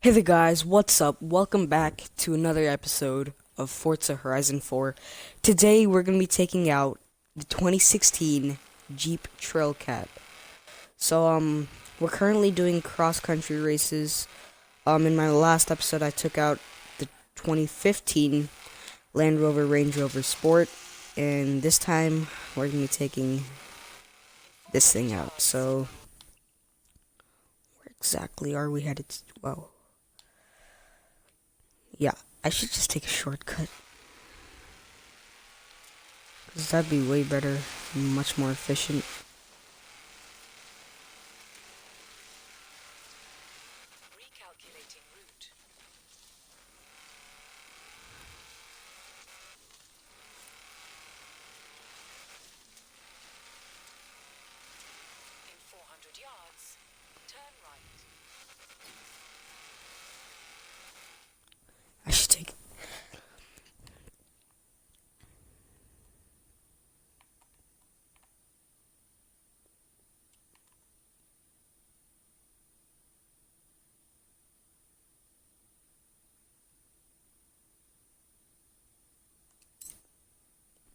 Hey there guys, what's up? Welcome back to another episode of Forza Horizon 4. Today we're going to be taking out the 2016 Jeep Trailcat. So um we're currently doing cross country races. Um in my last episode I took out the 2015 Land Rover Range Rover Sport and this time we're going to be taking this thing out. So where exactly are we headed? To? Well, yeah, I should just take a shortcut. Because that'd be way better, much more efficient.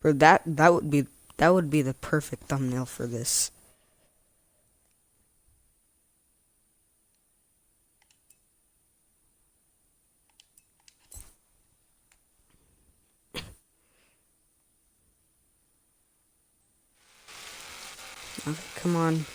Bro, that that would be that would be the perfect thumbnail for this. Okay, come on.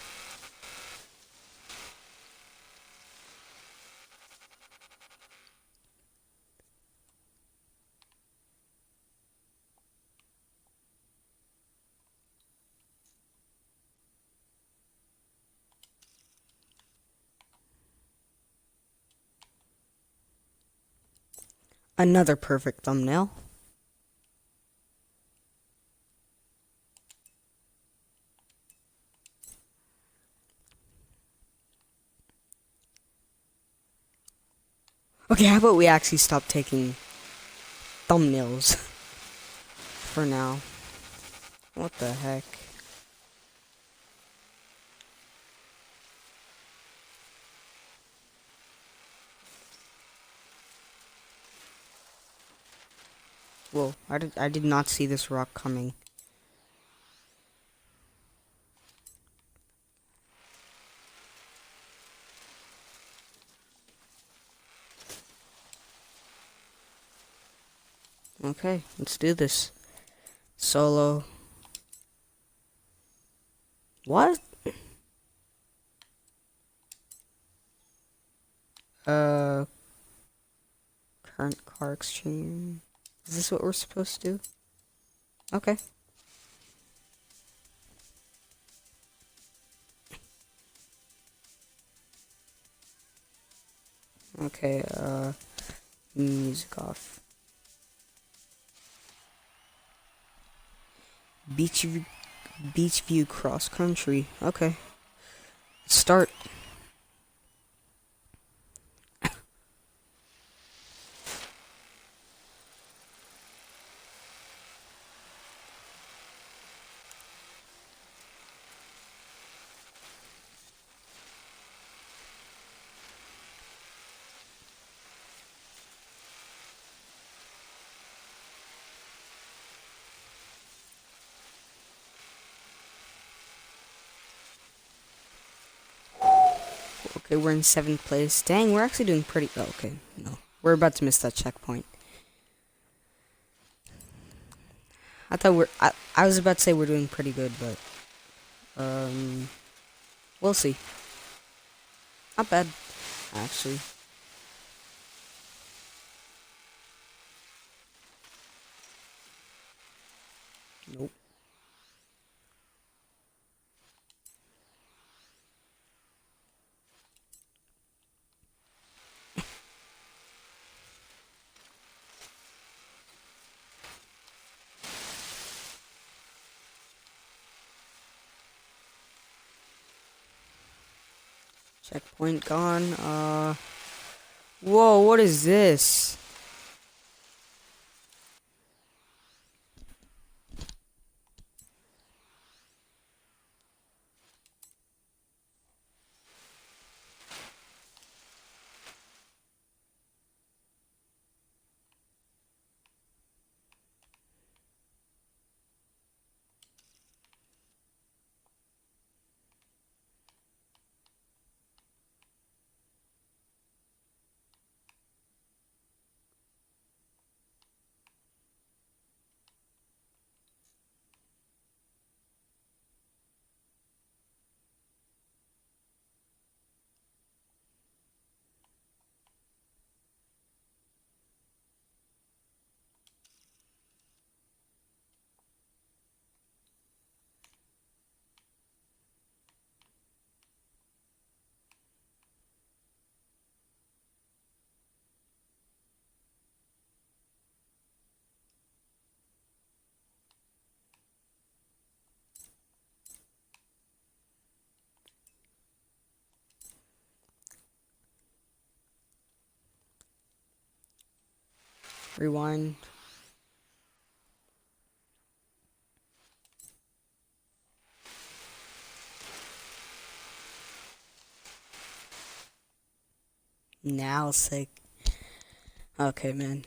Another perfect thumbnail. Okay, how about we actually stop taking thumbnails for now? What the heck? Whoa, I did, I did not see this rock coming. Okay, let's do this. Solo. What? Uh. Current car exchange. Is this what we're supposed to do? Okay. Okay, uh. Music off. Beach view, beach view cross country. Okay. Start. Okay, we're in seventh place. Dang, we're actually doing pretty. Oh, okay, no, we're about to miss that checkpoint. I thought we're. I, I was about to say we're doing pretty good, but um, we'll see. Not bad, actually. Nope. Checkpoint gone. Uh. Whoa, what is this? Rewind. Now sick. Okay, man.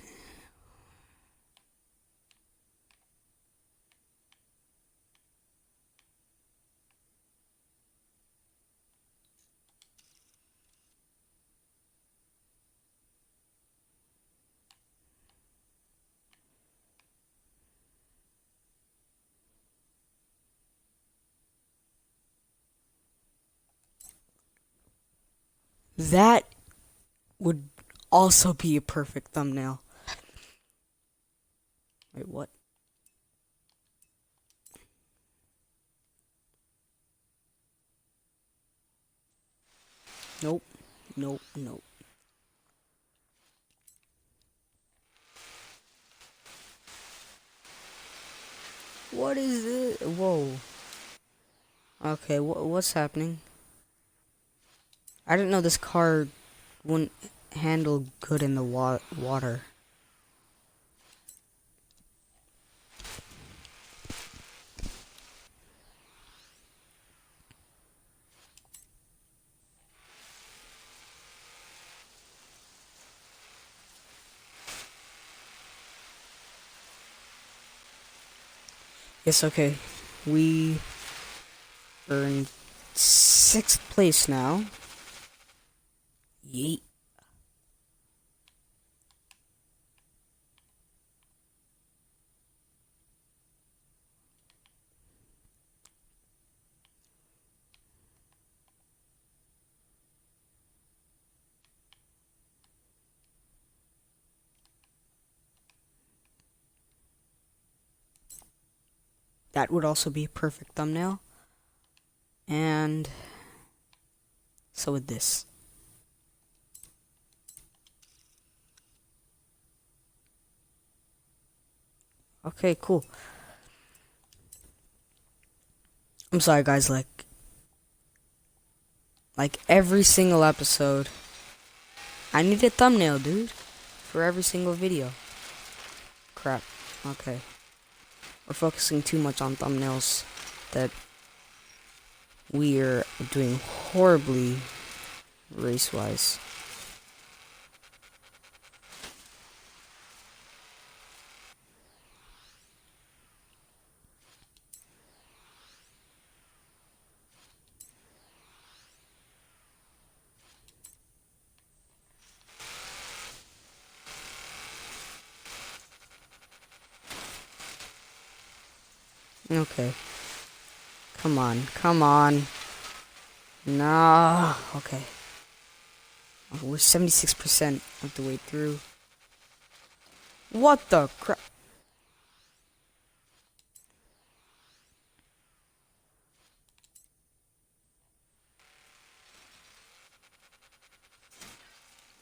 That would also be a perfect thumbnail. Wait, what? Nope. Nope. Nope. What is it? Whoa. Okay, wh- what's happening? I didn't know this car wouldn't handle good in the wa- water. Yes, okay. We are in sixth place now. Yeet. That would also be a perfect thumbnail. And so would this. Okay, cool. I'm sorry guys, like like every single episode I need a thumbnail, dude, for every single video. Crap. Okay. We're focusing too much on thumbnails that we are doing horribly race-wise. Okay. Come on, come on. No. Okay. We're 76% of the way through. What the crap?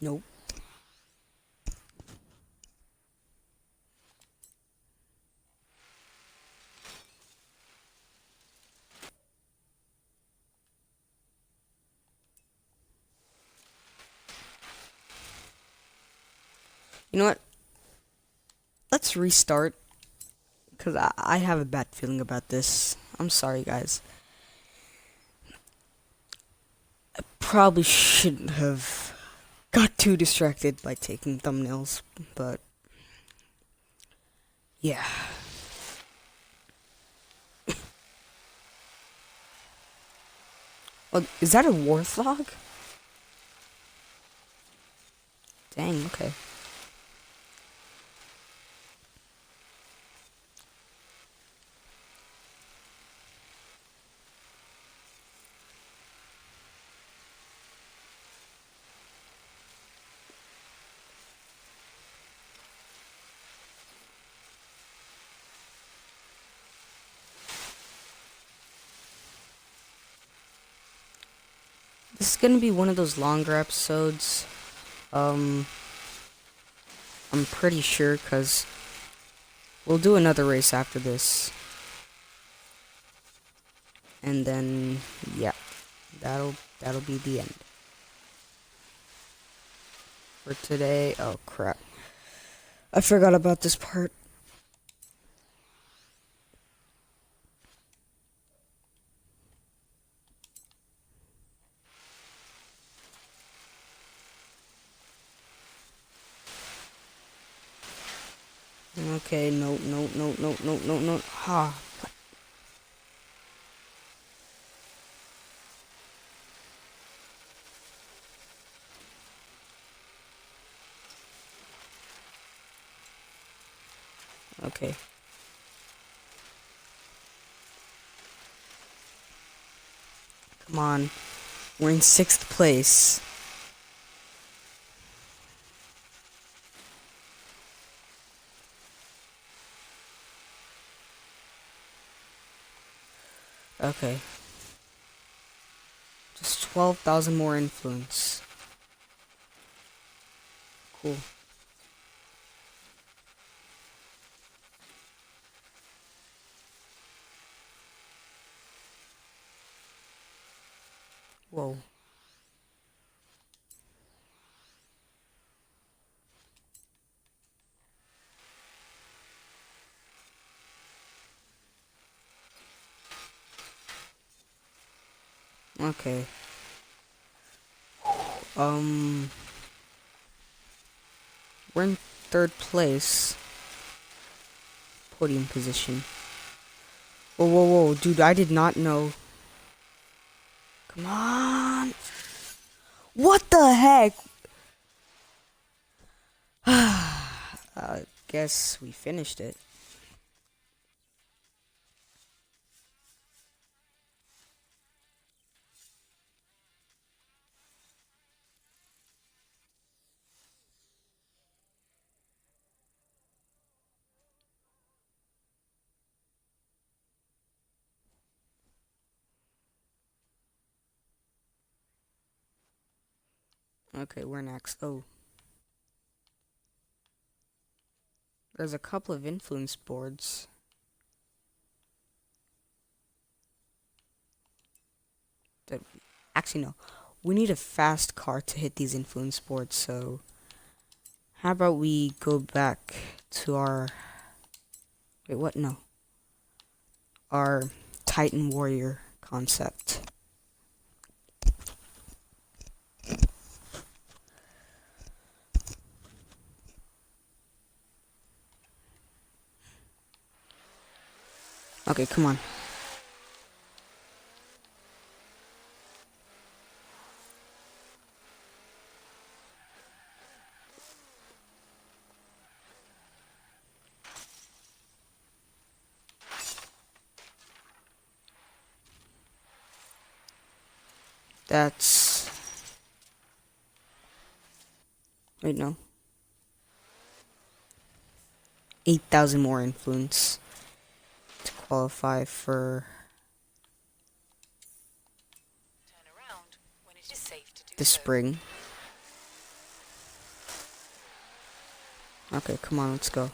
Nope. You know what? Let's restart. Because I, I have a bad feeling about this. I'm sorry, guys. I probably shouldn't have got too distracted by taking thumbnails, but. Yeah. oh, is that a warthog? Dang, okay. This gonna be one of those longer episodes. Um, I'm pretty sure because we'll do another race after this, and then yeah, that'll that'll be the end for today. Oh crap! I forgot about this part. Okay, no, no, no, no, no, no, no. Ha. Okay. Come on. We're in sixth place. Okay. Just 12,000 more influence. Cool. Whoa. Okay. Um, we're in third place. Podium position. Whoa, whoa, whoa, dude! I did not know. Come on! What the heck? I guess we finished it. Okay, we're next. Oh. There's a couple of influence boards. That actually no. We need a fast car to hit these influence boards, so how about we go back to our Wait, what? No. Our Titan Warrior concept. Okay, come on. That's... Wait, no. 8,000 more influence to do the spring. Okay, come on, let's go.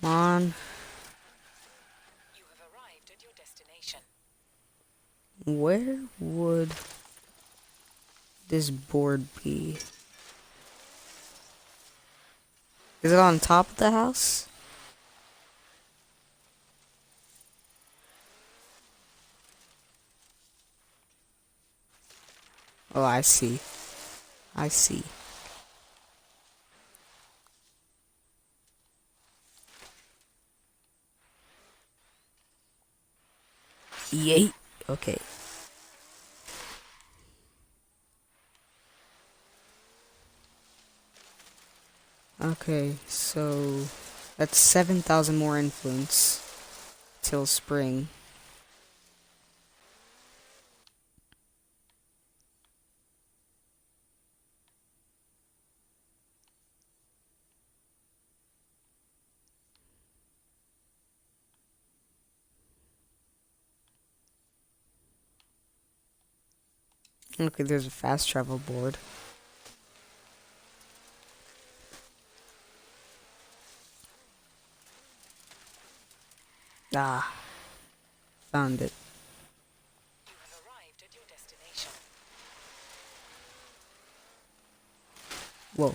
Come on. You have arrived at your destination. Where would this board be? Is it on top of the house? Oh, I see. I see. Yay. Okay. Okay, so that's 7,000 more influence till spring. Okay, there's a fast travel board. Found it. Whoa.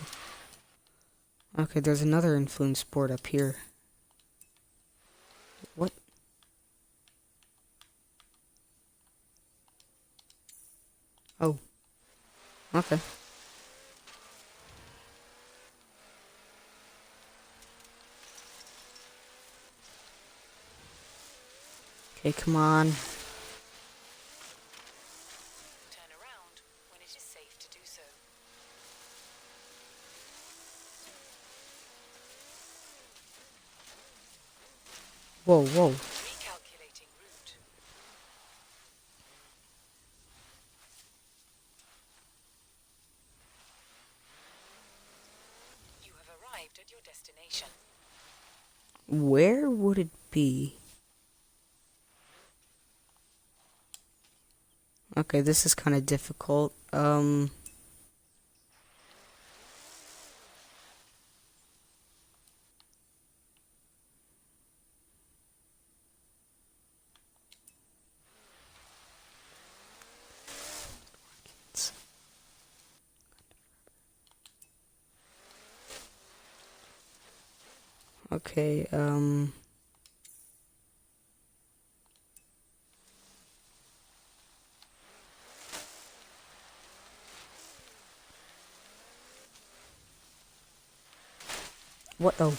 Okay, there's another influence board up here. What? Oh. Okay. Okay, come on. Turn around when it is safe to do so. Whoa, whoa. Recalculating route. You have arrived at your destination. Where would it be? Okay, this is kind of difficult. Um. Okay, um. What? Oh.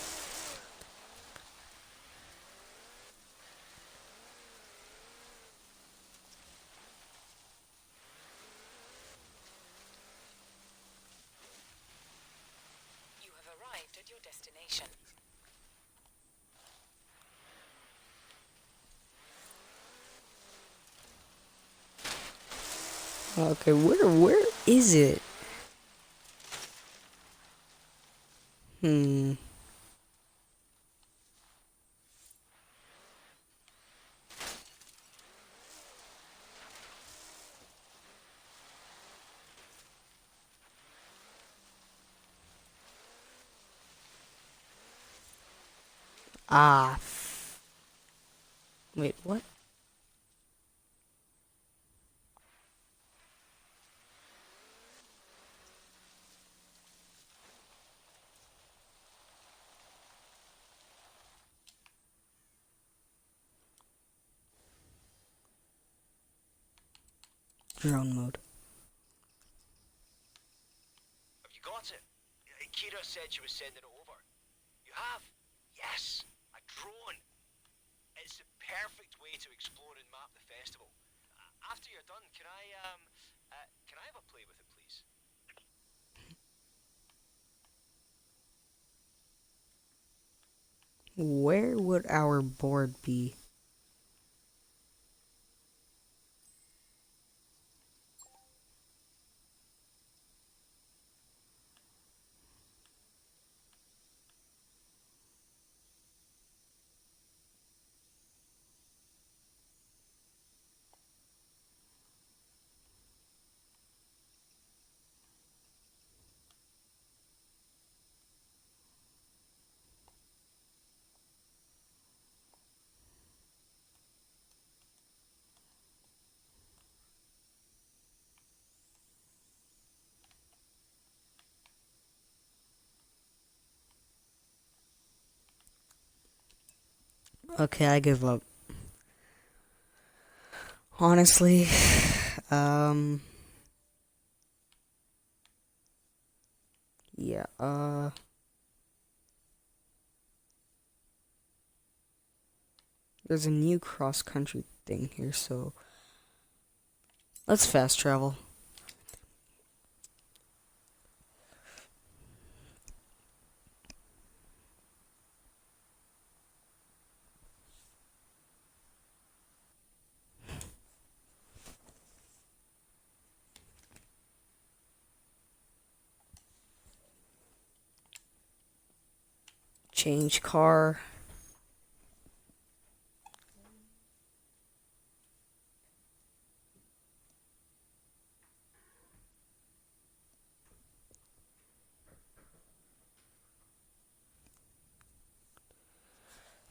You have arrived at your destination. Okay, where where is it? Hmm. Ah. Wait, what? Drone mode. Have you got it? Kira said she was sending it over. You have? Yes, drone. It's the perfect way to explore and map the festival. After you're done, can I um, uh, can I have a play with it, please? Where would our board be? Okay, I give up. Honestly, um Yeah, uh There's a new cross country thing here, so let's fast travel. Change car.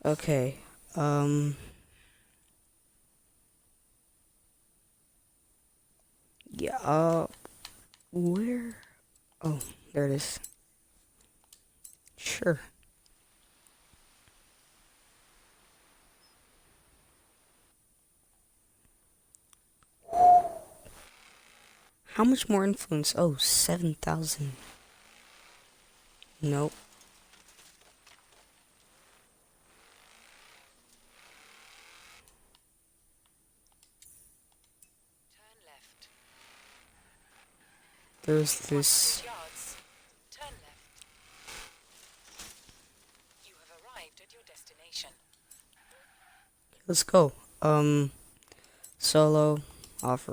Okay. Um. Yeah, uh. Where? Oh, there it is. Sure. How much more influence? Oh, 7,000. Nope. There's this. Turn left. You have arrived at your destination. Let's go. Um, solo, off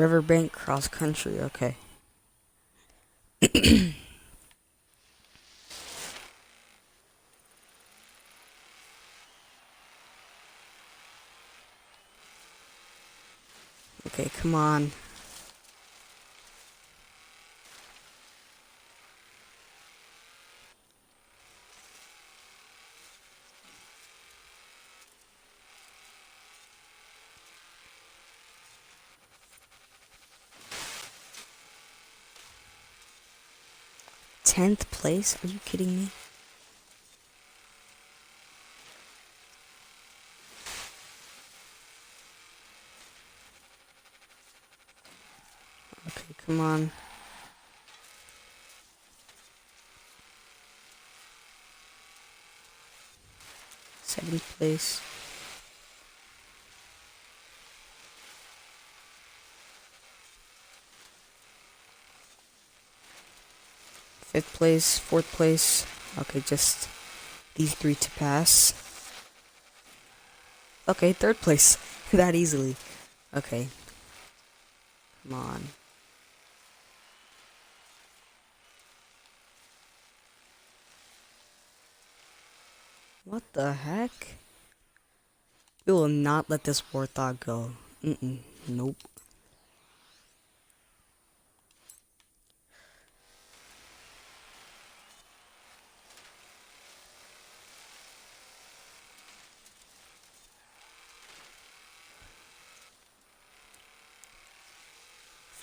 Riverbank cross country, okay. Okay, come on. Place? Are you kidding me? Okay, come on. Second place. Fifth place, fourth place. Okay, just these three to pass. Okay, third place. that easily. Okay. Come on. What the heck? We will not let this warthog go. Mm-mm. Nope.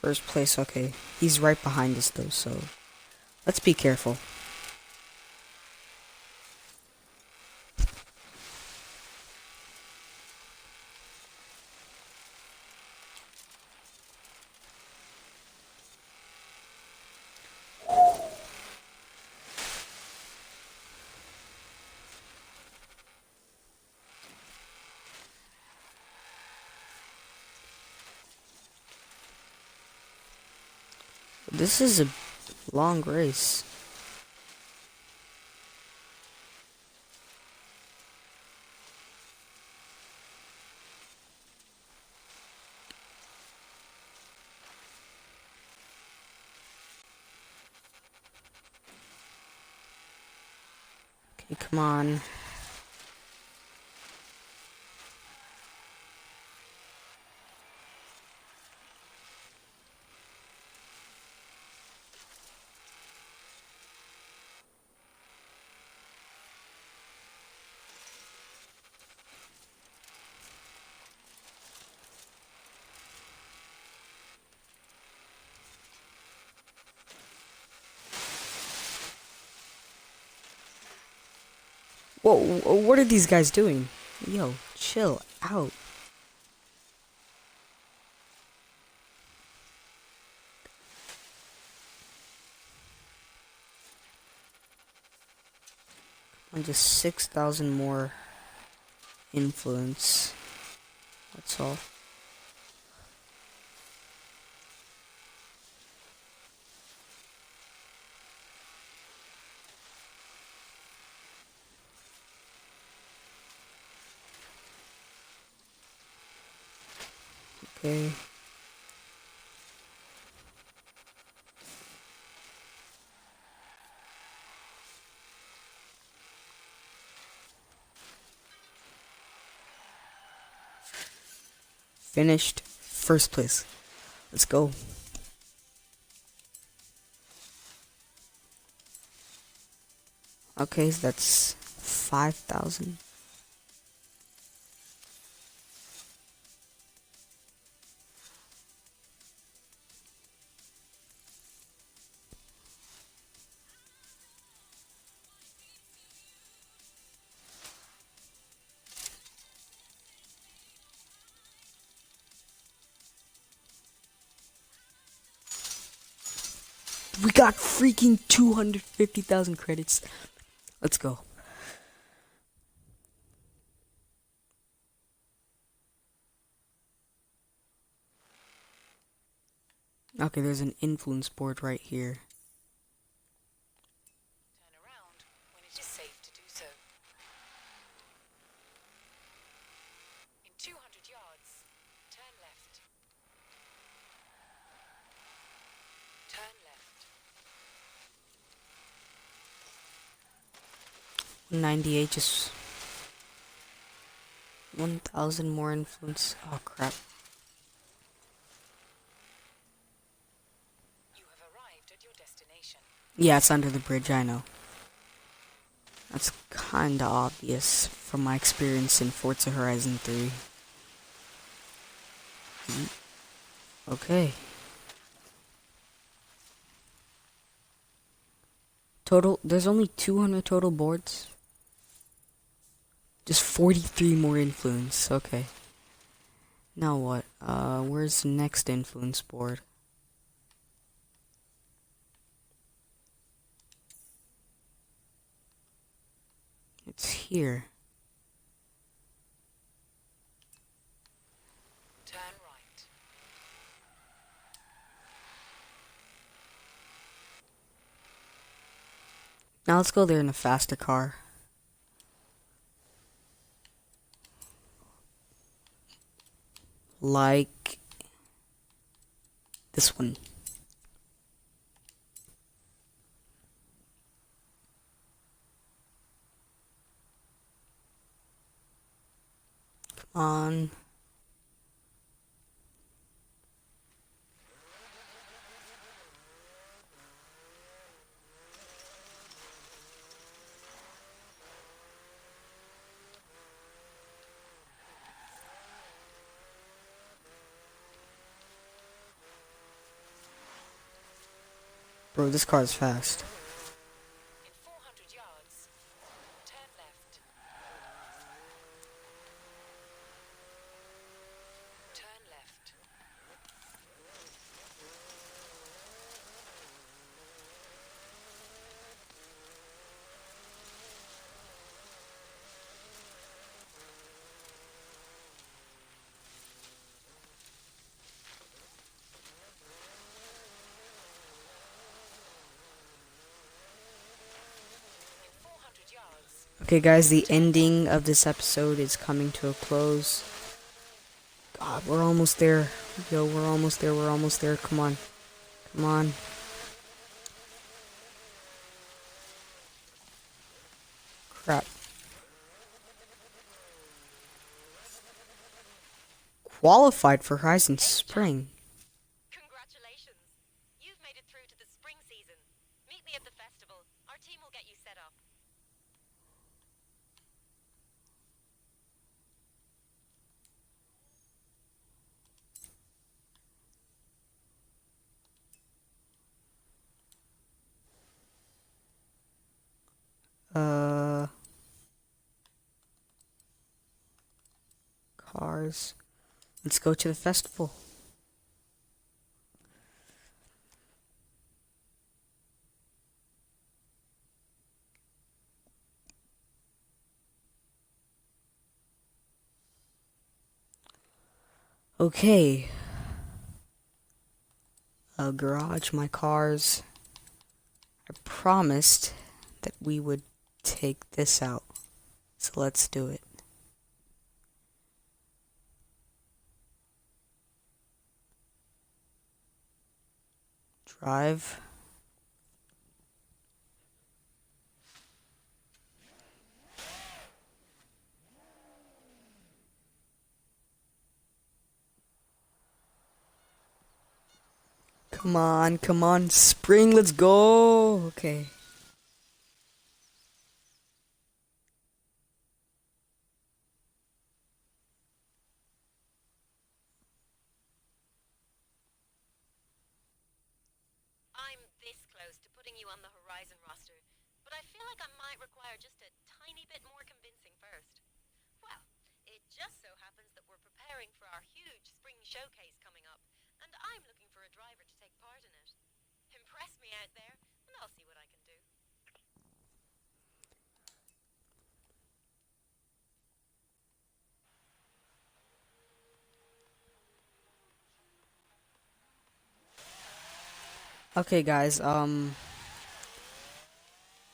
First place, okay. He's right behind us though, so let's be careful. This is a long race. Okay, come on. Whoa, what are these guys doing? Yo, chill out. I'm just 6,000 more influence. That's all. Okay. Finished first place. Let's go. Okay, so that's 5,000. Got freaking 250,000 credits. Let's go. Okay, there's an influence board right here. Turn around when it is safe to do so. In 200 yards, turn left. Turn left. 98 just 1000 more influence. Oh crap. You have arrived at your destination. Yeah, it's under the bridge, I know. That's kinda obvious from my experience in Forza Horizon 3. Mm. Okay. Total, there's only 200 total boards. Just 43 more influence, okay. Now what? Uh, where's the next influence board? It's here. Turn right. Now let's go there in a faster car. Like this one. Come on. Bro, this car is fast. In 400 yards, turn left. Turn left. In 400 yards, Okay, guys, the ending of this episode is coming to a close. God, we're almost there. Yo, we're almost there. We're almost there. Come on. Come on. Crap. Qualified for Horizon Spring. Congratulations! You've made it through to the spring season. Meet me at the festival. Our team will get you set up. Uh. Let's go to the festival. Okay. A garage, my cars. I promised that we would take this out. So let's do it. drive. Come on, come on, spring, let's go. Okay. Horizon roster, but I feel like I might require just a tiny bit more convincing first. Well, it just so happens that we're preparing for our huge spring showcase coming up, and I'm looking for a driver to take part in it. Impress me out there, and I'll see what I can do. Okay, guys. Um,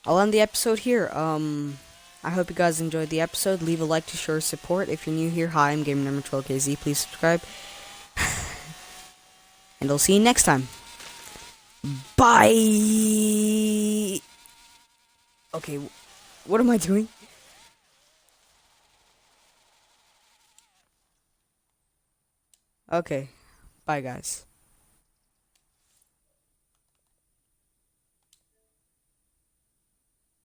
I'll end the episode here. Um, I hope you guys enjoyed the episode. Leave a like to show support. If you're new here, hi, I'm Gamer Number 12KZ. Please subscribe, and I'll see you next time. Bye. Okay, what am I doing? Okay, bye, guys.